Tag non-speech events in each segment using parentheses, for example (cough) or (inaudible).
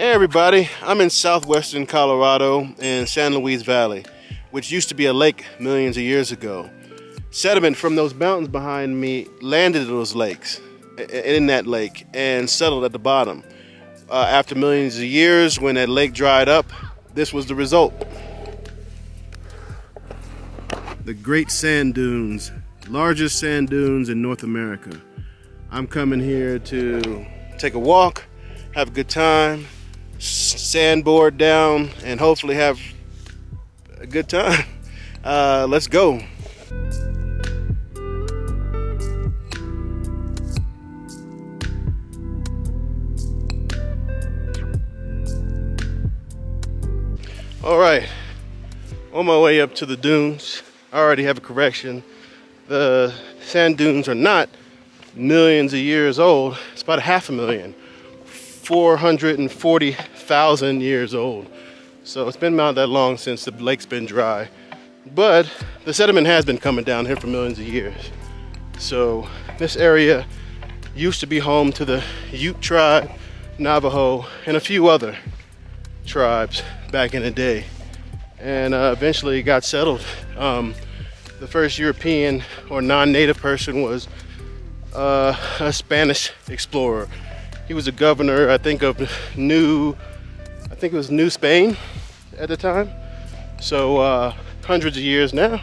Hey everybody, I'm in southwestern Colorado in San Luis Valley, which used to be a lake millions of years ago. Sediment from those mountains behind me landed in those lakes, in that lake, and settled at the bottom. Uh, after millions of years, when that lake dried up, this was the result. The Great Sand Dunes, largest sand dunes in North America. I'm coming here to take a walk, have a good time, sandboard down and hopefully have a good time. Uh, let's go. All right, on my way up to the dunes. I already have a correction. The sand dunes are not millions of years old. It's about a half a million. 440,000 years old. So it's been not that long since the lake's been dry. But the sediment has been coming down here for millions of years. So this area used to be home to the Ute tribe, Navajo, and a few other tribes back in the day. And uh, eventually got settled. Um, the first European or non-native person was uh, a Spanish explorer he was a governor, I think, of New, I think it was New Spain at the time. So uh, hundreds of years now.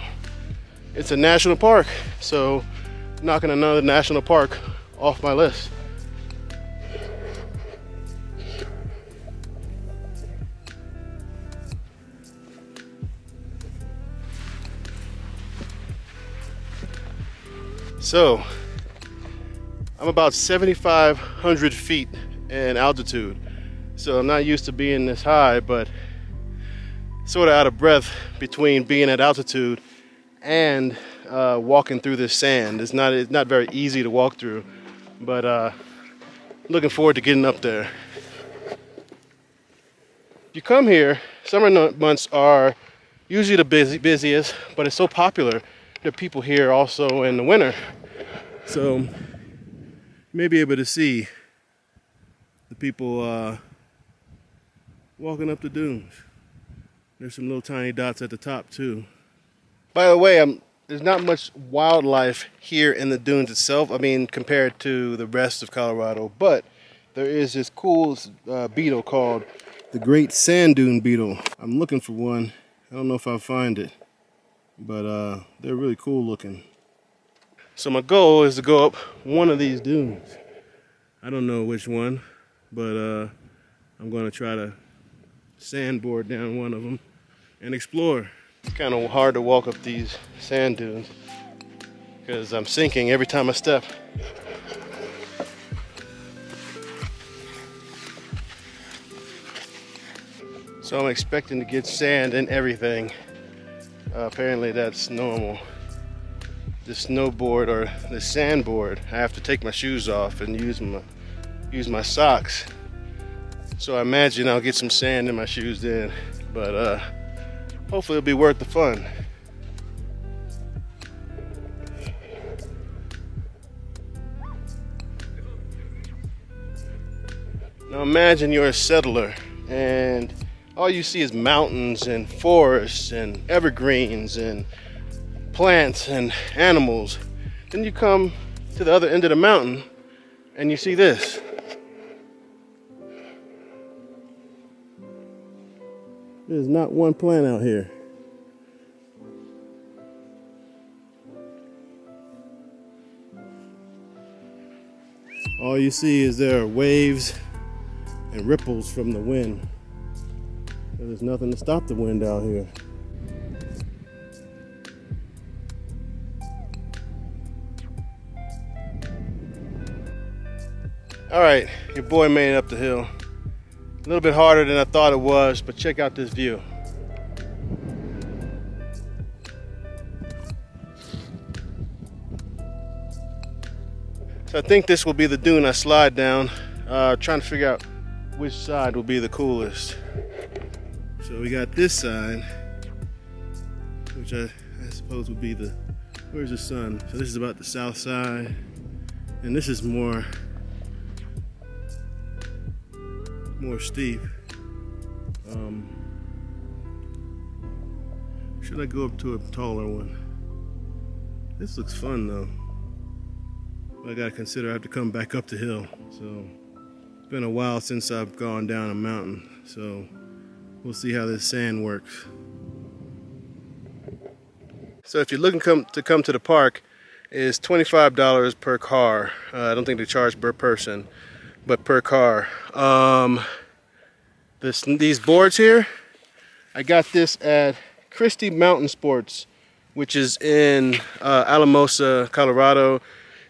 It's a national park. So knocking another national park off my list. So I'm about 7,500 feet in altitude. So I'm not used to being this high, but sort of out of breath between being at altitude and uh, walking through this sand. It's not, it's not very easy to walk through, but uh, looking forward to getting up there. You come here, summer months are usually the busy, busiest, but it's so popular. There are people here also in the winter. So you may be able to see the people uh, walking up the dunes. There's some little tiny dots at the top too. By the way, I'm, there's not much wildlife here in the dunes itself. I mean, compared to the rest of Colorado, but there is this cool uh, beetle called the Great Sand Dune Beetle. I'm looking for one. I don't know if I'll find it, but uh, they're really cool looking. So my goal is to go up one of these dunes. I don't know which one, but uh, I'm gonna try to sandboard down one of them and explore. It's kind of hard to walk up these sand dunes because I'm sinking every time I step. So I'm expecting to get sand and everything. Apparently that's normal the snowboard or the sandboard, I have to take my shoes off and use my use my socks. So I imagine I'll get some sand in my shoes then, but uh, hopefully it'll be worth the fun. Now imagine you're a settler and all you see is mountains and forests and evergreens and plants and animals. Then you come to the other end of the mountain and you see this. There's not one plant out here. All you see is there are waves and ripples from the wind. There's nothing to stop the wind out here. All right, your boy made it up the hill. A little bit harder than I thought it was, but check out this view. So I think this will be the dune I slide down. Uh, trying to figure out which side will be the coolest. So we got this side, which I, I suppose would be the, where's the sun? So this is about the south side. And this is more, more steep. Um, should I go up to a taller one? This looks fun though. But I gotta consider I have to come back up the hill. So it's been a while since I've gone down a mountain. So we'll see how this sand works. So if you're looking come, to come to the park, it's $25 per car. Uh, I don't think they charge per person, but per car. Um, this, these boards here, I got this at Kristi Mountain Sports, which is in uh, Alamosa, Colorado.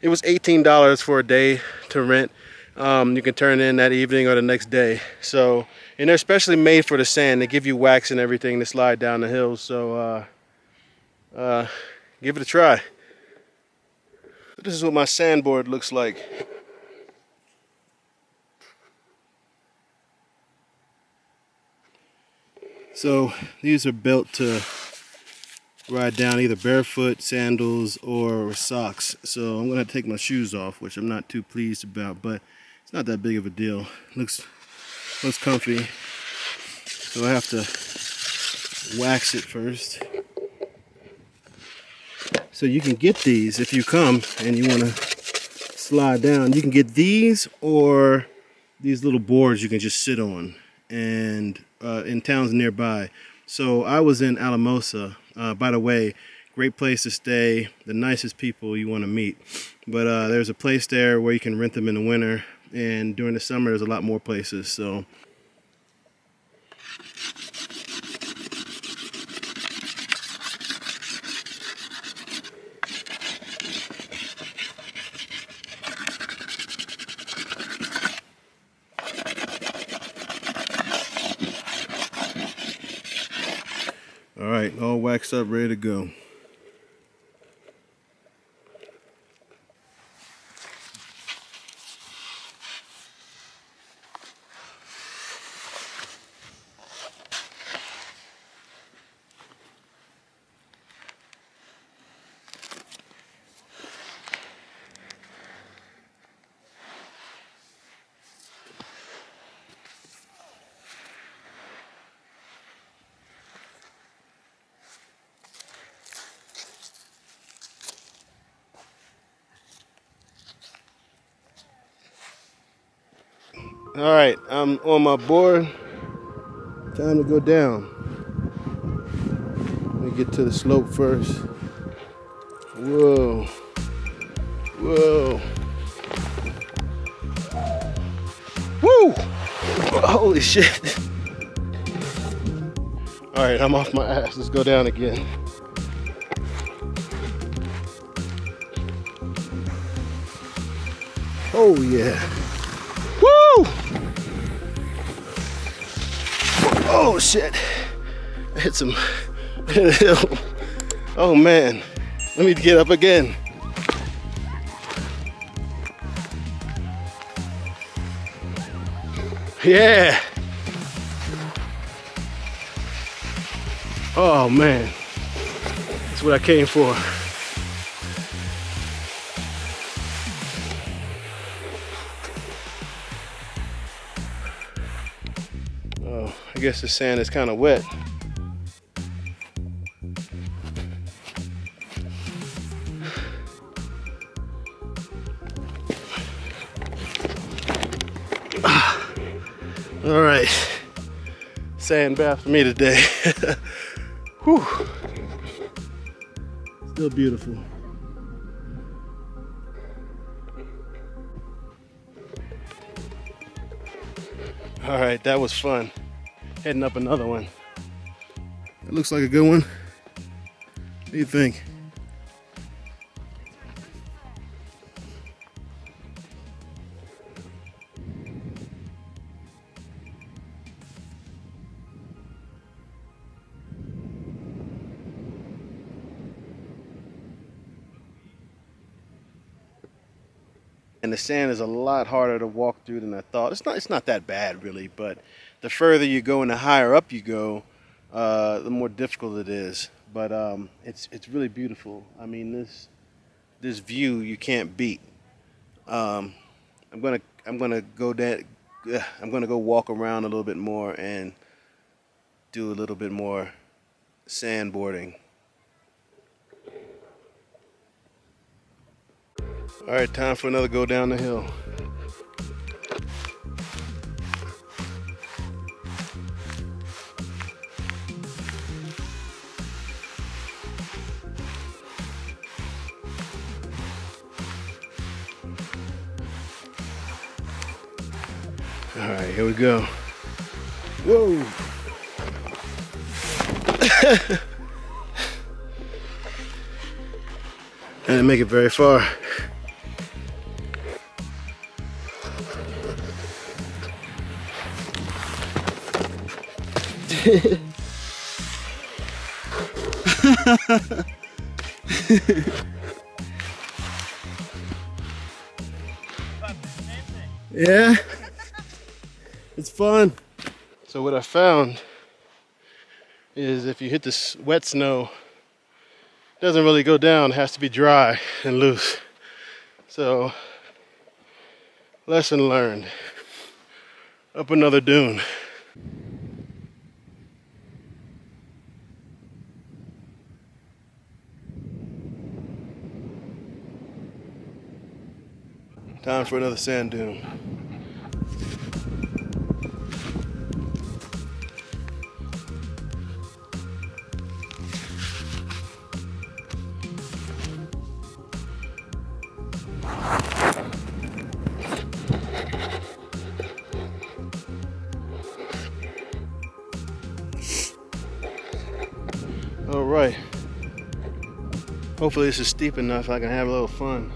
It was $18 for a day to rent. Um, you can turn in that evening or the next day. So, and they're especially made for the sand. They give you wax and everything to slide down the hills. So, uh, uh, give it a try. This is what my sandboard looks like. So these are built to ride down either barefoot, sandals, or socks. So I'm gonna take my shoes off, which I'm not too pleased about, but it's not that big of a deal. Looks looks comfy. So I have to wax it first. So you can get these if you come and you wanna slide down. You can get these or these little boards you can just sit on and uh, in towns nearby. So I was in Alamosa. Uh, by the way, great place to stay, the nicest people you want to meet. But uh, there's a place there where you can rent them in the winter, and during the summer there's a lot more places. So All right, all waxed up, ready to go. All right, I'm on my board. Time to go down. Let me get to the slope first. Whoa. Whoa. Woo! Holy shit. All right, I'm off my ass. Let's go down again. Oh yeah. Oh shit. I hit some hit a hill. (laughs) Oh man. Let me get up again. Yeah. Oh man. That's what I came for. I guess the sand is kind of wet. (sighs) All right, sand bath for me today. (laughs) Whew. Still beautiful. All right, that was fun heading up another one. It looks like a good one. What do you think? and the sand is a lot harder to walk through than I thought. It's not it's not that bad really, but the further you go and the higher up you go, uh, the more difficult it is. But um, it's it's really beautiful. I mean this this view you can't beat. Um, I'm gonna I'm gonna go that I'm gonna go walk around a little bit more and do a little bit more sandboarding. All right, time for another go down the hill. All right, here we go. Whoa. (laughs) I didn't make it very far. (laughs) yeah, it's fun. So what I found is if you hit this wet snow, it doesn't really go down, it has to be dry and loose. So, lesson learned. Up another dune. Time for another sand dune. All right. Hopefully this is steep enough I can have a little fun.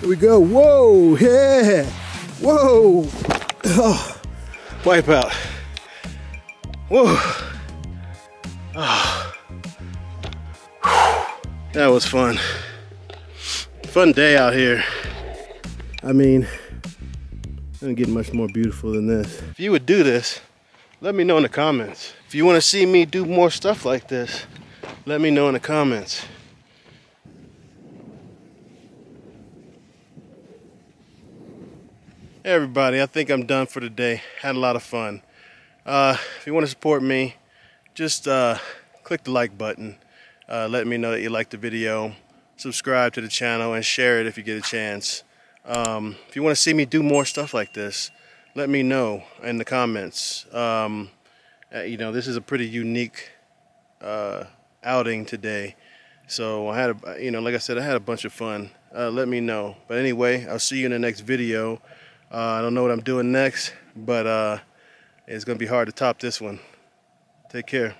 Here we go. Whoa, yeah. Whoa. Oh. Wipe out. Whoa. Oh. That was fun. Fun day out here. I mean, doesn't get much more beautiful than this. If you would do this, let me know in the comments. If you want to see me do more stuff like this, let me know in the comments. Hey everybody, I think I'm done for today. Had a lot of fun. Uh, if you want to support me, just uh, click the like button. Uh, let me know that you liked the video. Subscribe to the channel and share it if you get a chance. Um, if you want to see me do more stuff like this, let me know in the comments. Um, uh, you know, this is a pretty unique uh, outing today. So I had, a, you know, like I said, I had a bunch of fun. Uh, let me know. But anyway, I'll see you in the next video. Uh, I don't know what I'm doing next, but uh, it's going to be hard to top this one. Take care.